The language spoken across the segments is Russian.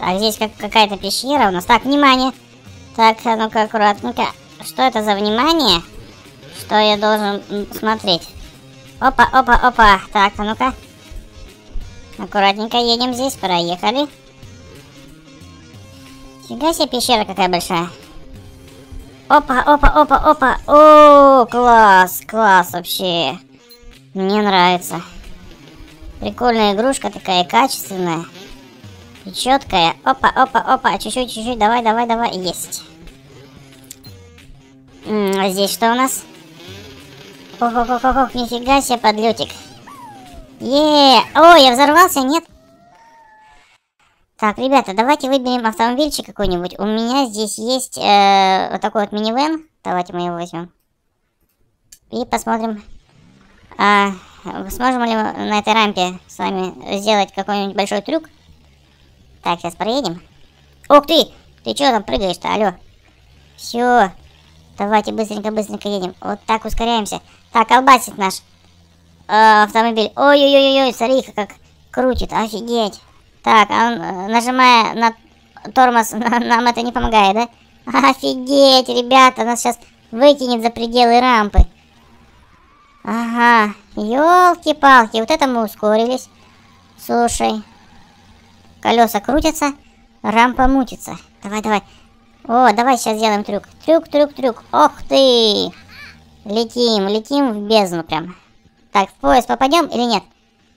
Так, здесь как какая-то пещера у нас. Так, внимание. Так, а ну-ка, аккуратненько. Что это за внимание? Что я должен смотреть? Опа, опа, опа. Так, а ну-ка. Аккуратненько едем здесь. Проехали. Фига себе пещера какая большая. Опа, опа, опа, опа. О, класс, класс вообще. Мне нравится. Прикольная игрушка такая, качественная. Четкая. Опа, опа, опа. Чуть-чуть, чуть-чуть. Давай, давай, давай. Есть. М -м, а здесь что у нас? ох ох ох ох нифига себе подлетик. Е, О, я взорвался, нет? Так, ребята, давайте выберем автомобильчик какой-нибудь. У меня здесь есть э, вот такой вот минивэн. Давайте мы его возьмем. И посмотрим, а, сможем ли мы на этой рампе с вами сделать какой-нибудь большой трюк. Так, сейчас проедем. Ух ты! Ты что там прыгаешь-то, алло? Все. Давайте быстренько-быстренько едем. Вот так ускоряемся. Так, колбасит наш э, автомобиль. Ой-ой-ой-ой, смотри как крутит, офигеть. Так, а он, э, нажимая на тормоз, нам это не помогает, да? Офигеть, ребята, нас сейчас выкинет за пределы рампы. Ага, елки-палки, вот это мы ускорились. Слушай, колеса крутятся, рампа мутится. Давай, давай. О, давай сейчас сделаем трюк. Трюк, трюк, трюк. Ох ты! Летим, летим в бездну прям. Так, в поезд попадем или нет?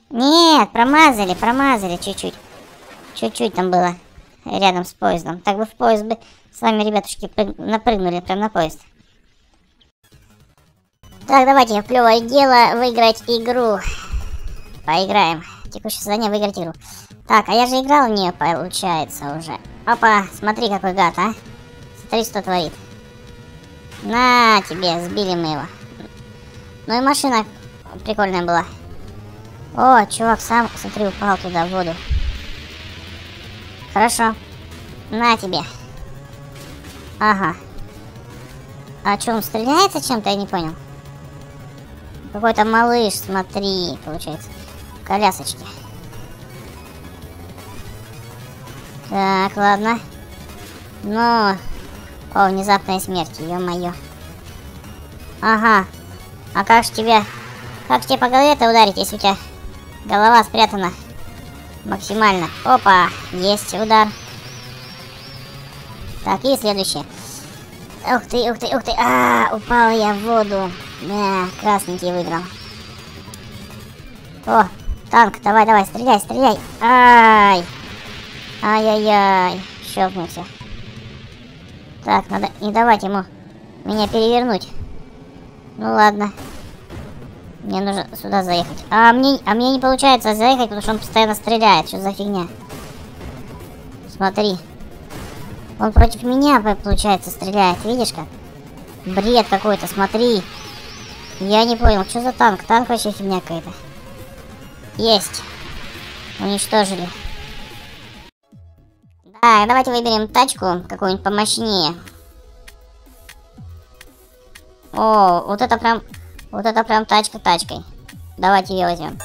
Нет, промазали, промазали чуть-чуть. Чуть-чуть там было рядом с поездом. Так бы в поезд бы с вами, ребятушки, напрыгнули прям на поезд. Так, давайте, клевое дело выиграть игру. Поиграем. Текущее задание выиграть игру. Так, а я же играл в нее, получается, уже. Опа, смотри, какой гад, а. Смотри, что творит. На тебе, сбили мы его. Ну и машина прикольная была. О, чувак сам, смотри, упал туда, в воду. Хорошо. На тебе. Ага. А что, он стреляется чем-то, я не понял. Какой-то малыш, смотри, получается. В колясочке. Так, ладно. Ну... О, внезапная смерть, ё-моё. Ага. А как ж тебе... Как тебе по голове-то ударить, если у тебя голова спрятана максимально? Опа, есть удар. Так, и следующее. Ух ты, ух ты, ух ты. А, упал я в воду. Да, красненький выиграл. О, танк, давай, давай, стреляй, стреляй. Ай. Ай-яй-яй. Щелкнулся. Так, надо не давать ему меня перевернуть. Ну ладно. Мне нужно сюда заехать. А мне, а мне не получается заехать, потому что он постоянно стреляет. Что за фигня? Смотри. Он против меня, получается, стреляет. Видишь как? Бред какой-то, смотри. Я не понял, что за танк? Танк вообще фигня какая-то. Есть. Уничтожили. Так, давайте выберем тачку какую-нибудь помощнее. О, вот это прям... Вот это прям тачка тачкой. Давайте ее возьмем.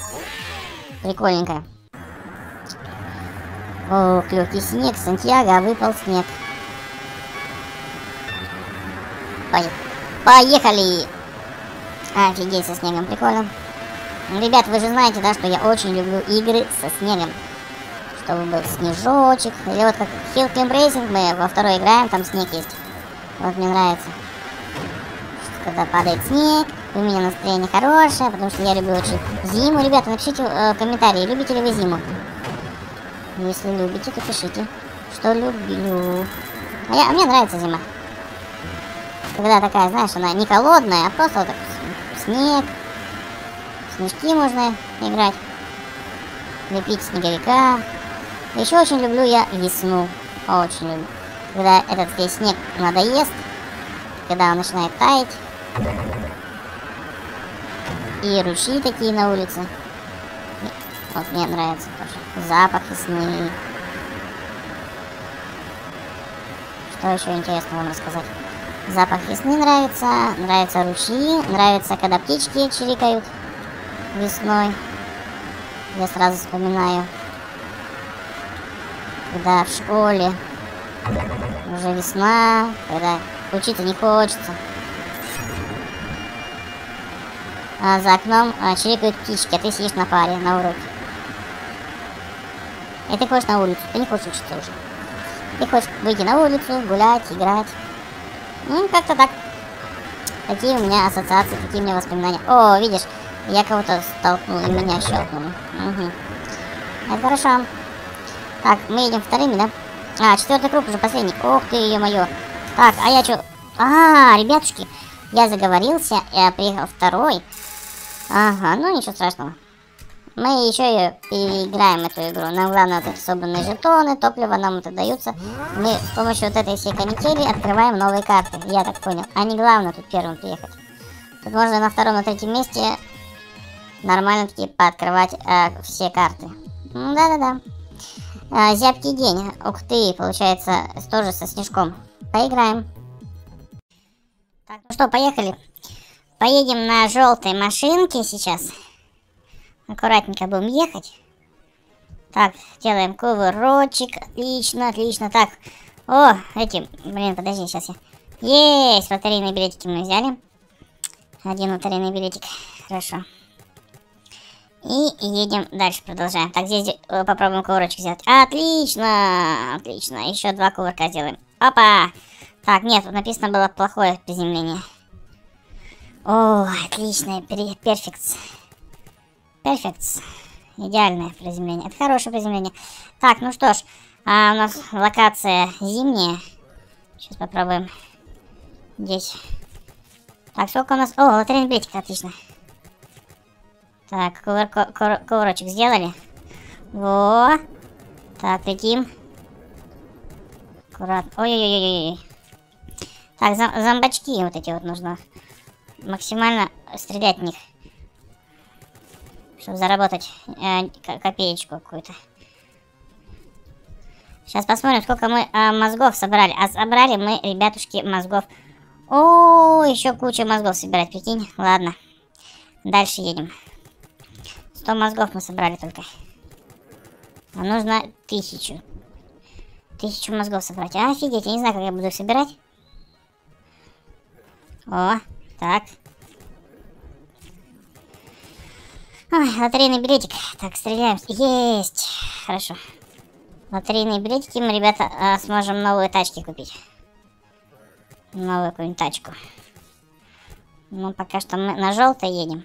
Прикольненькая. О, легкий снег, Сантьяго, выпал снег. Поехали! Офигеть, со снегом, прикольно. Ребят, вы же знаете, да, что я очень люблю игры со снегом. Чтобы был снежочек. Или вот как Hill Climb Racing мы во второй играем, там снег есть. Вот мне нравится. Когда падает снег, у меня настроение хорошее, потому что я люблю очень зиму. Ребята, напишите э, комментарии, любите ли вы зиму. Если любите, то пишите, что люблю. А, я, а мне нравится зима. Когда такая, знаешь, она не холодная, а просто вот так снег. Снежки можно играть. Лепить снеговика. Еще очень люблю я весну. Очень люблю. Когда этот здесь снег надоест. Когда он начинает таять. И ручьи такие на улице. Вот мне нравится тоже. Запах весны. Что еще интересного вам рассказать? Запах весны нравится, нравятся ручьи, нравится, когда птички чирикают весной. Я сразу вспоминаю. когда в школе уже весна, когда учиться не хочется. А за окном а, чирикают птички, а ты сидишь на паре, на уроке. И ты хочешь на улицу, ты не хочешь учиться уже. Ты хочешь выйти на улицу, гулять, играть. Ну, как-то так. Такие у меня ассоциации, такие у меня воспоминания. О, видишь, я кого-то столкнул, и меня щелкнули. Угу. Это хорошо. Так, мы едем вторыми, да? А, четвертый круг уже последний. Ох ты, ее-мое. Так, а я что? А, ребятушки, я заговорился, я приехал второй. Ага, ну ничего страшного. Мы еще ее переиграем, эту игру. Нам главное вот эти собранные жетоны, топливо нам это даются. Мы с помощью вот этой всей канители открываем новые карты, я так понял. А не главное тут первым приехать. Тут можно на втором, на третьем месте нормально таки пооткрывать э, все карты. Да-да-да. А, зябкий день. Ух ты, получается, тоже со снежком. Поиграем. Так, ну что, поехали. Поедем на желтой машинке сейчас. Аккуратненько будем ехать. Так, делаем кувырочек. Отлично, отлично. Так, о, эти, блин, подожди, сейчас я... Есть, лотерейные билетики мы взяли. Один лотерейный билетик. Хорошо. И едем дальше, продолжаем. Так, здесь э, попробуем кувырочек сделать. Отлично! Отлично. Еще два кувырка сделаем. Опа! Так, нет, написано было плохое приземление. О, отличное. Перфект. Перфект. Идеальное приземление. Это хорошее приземление. Так, ну что ж. А у нас локация зимняя. Сейчас попробуем. Здесь. Так, сколько у нас... О, лотерейный билетик, отлично. Так, кувыр, кувыр, кувырочек сделали. Во. Так, летим. Аккуратно. Ой-ой-ой. Так, зом зомбачки вот эти вот нужно максимально стрелять в них. Чтобы заработать э, копеечку какую-то. Сейчас посмотрим, сколько мы э, мозгов собрали. А собрали мы, ребятушки, мозгов. О, еще куча мозгов собирать, прикинь. Ладно. Дальше едем. 100 мозгов мы собрали только. А нужно тысячу. Тысячу мозгов собрать. Офигеть, я не знаю, как я буду их собирать. О, так. Ой, лотерейный билетик. Так, стреляем. Есть. Хорошо. Лотерейные билетики мы, ребята, а, сможем новые тачки купить. Новую какую-нибудь тачку. Ну, пока что мы на желтой едем.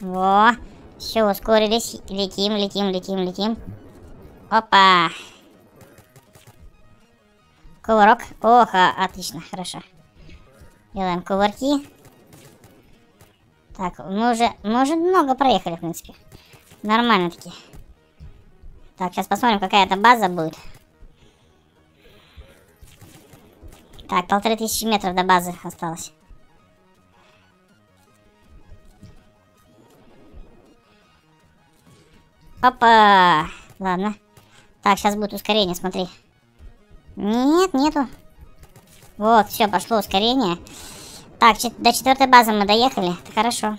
Во. Все, ускорились. Летим, летим, летим, летим. Опа. Кувырок. Ох, отлично, хорошо. Делаем кувырки. Так, мы уже, мы уже много проехали, в принципе. Нормально таки. Так, сейчас посмотрим, какая это база будет. Так, полторы тысячи метров до базы осталось. Опа! Ладно. Так, сейчас будет ускорение, смотри. Нет, нету. Вот, все, пошло ускорение. Так, до четвертой базы мы доехали. Это хорошо.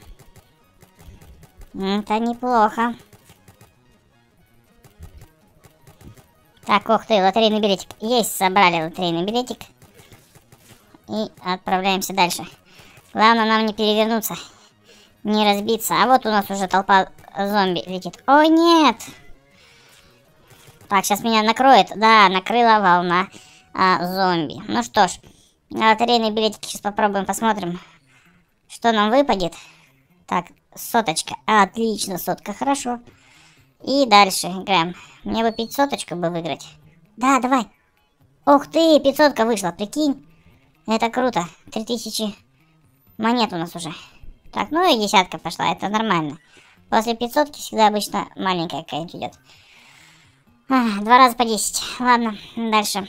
Это неплохо. Так, ух ты, лотерейный билетик. Есть, собрали лотерейный билетик. И отправляемся дальше. Главное нам не перевернуться. Не разбиться. А вот у нас уже толпа зомби летит. О, нет! Так, сейчас меня накроет. Да, накрыла волна а, зомби. Ну что ж, лотерейные билетики сейчас попробуем, посмотрим, что нам выпадет. Так, соточка. Отлично, сотка, хорошо. И дальше играем. Мне бы 500 бы выиграть. Да, давай. Ух ты, 500 вышла, прикинь. Это круто. 3000 монет у нас уже. Так, ну и десятка пошла, это нормально. После 500 всегда обычно маленькая какая-нибудь идет. Два раза по 10. Ладно, дальше.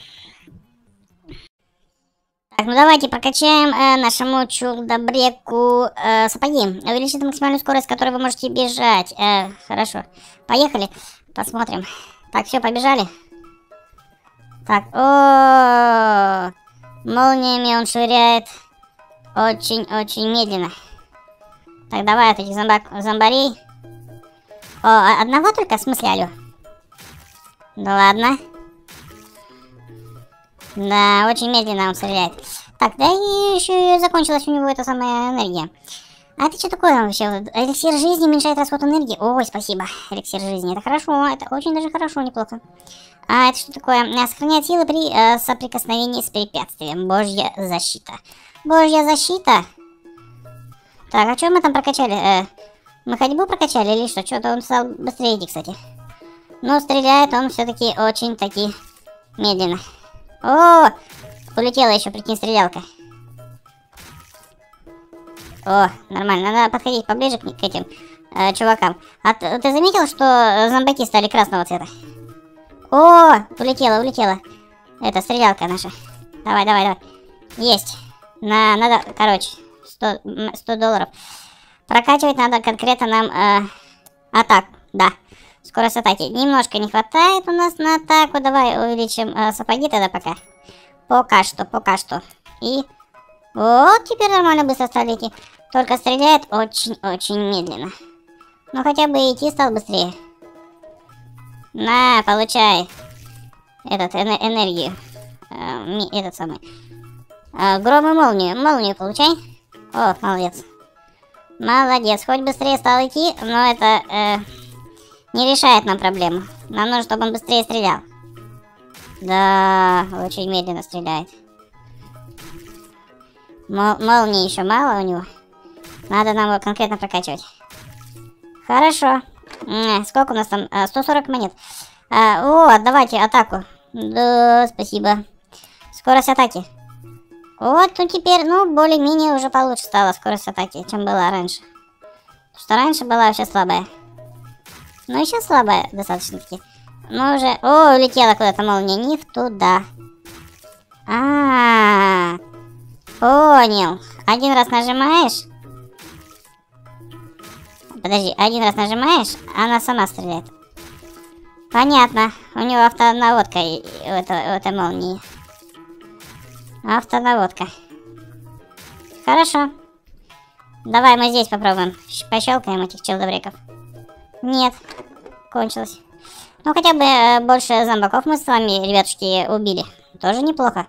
Так, ну давайте прокачаем э, нашему чудо-бреку э, сапоги. Увеличить максимальную скорость, с которой вы можете бежать. Э, хорошо. Поехали. Посмотрим. Так, все, побежали. Так, о, -о, -о, -о. молниями он швыряет очень-очень медленно. Так, давай от этих зомбарей. О, одного только? В смысле, алло? Да ладно. Да, очень медленно он стреляет. Так, да и еще закончилась у него эта самая энергия. А это что такое вообще? Эликсир жизни уменьшает расход энергии. Ой, спасибо. Эликсир жизни. Это хорошо. Это очень даже хорошо, неплохо. А это что такое? А, сохраняет силы при э, соприкосновении с препятствием. Божья защита. Божья защита? Так, а что мы там прокачали? Э, мы ходьбу прокачали или что? Что-то он стал быстрее идти, кстати. Но стреляет он все-таки очень-таки медленно. О, улетела еще, прикинь, стрелялка. О, нормально. Надо подходить поближе к, к этим э, чувакам. А ты, ты заметил, что зомбаки стали красного цвета? О, улетела, улетела. Это стрелялка наша. Давай, давай, давай. Есть. На, надо, короче, 100, 100 долларов. Прокачивать надо конкретно нам э, атаку. Да. Скорость атаки. Немножко не хватает у нас на атаку. Давай увеличим э, сапоги тогда пока. Пока что, пока что. И вот теперь нормально быстро стали идти. Только стреляет очень-очень медленно. Ну хотя бы идти стал быстрее. На, получай. Этот, эн энергию. Э, этот самый. Э, гром и молнию. Молнию получай. О, молодец. Молодец. Хоть быстрее стал идти, но это э, не решает нам проблему. Нам нужно, чтобы он быстрее стрелял. Да, очень медленно стреляет. Мол молнии еще мало у него. Надо нам его конкретно прокачивать. Хорошо. Сколько у нас там? 140 а, монет. А, о, отдавайте атаку. Да, спасибо. Скорость атаки. Вот, ну теперь, ну, более-менее уже получше стала скорость атаки, чем была раньше. Потому что раньше была вообще слабая. Ну, еще слабая достаточно-таки. Но уже... О, улетела куда-то молния. Не в туда. А, -а, а Понял. Один раз нажимаешь, Подожди, один раз нажимаешь, она сама стреляет. Понятно. У него автонаводка у этой, у этой молнии. Автонаводка. Хорошо. Давай мы здесь попробуем. Пощелкаем этих челдобреков. Нет. Кончилось. Ну, хотя бы э, больше зомбаков мы с вами, ребятушки, убили. Тоже неплохо.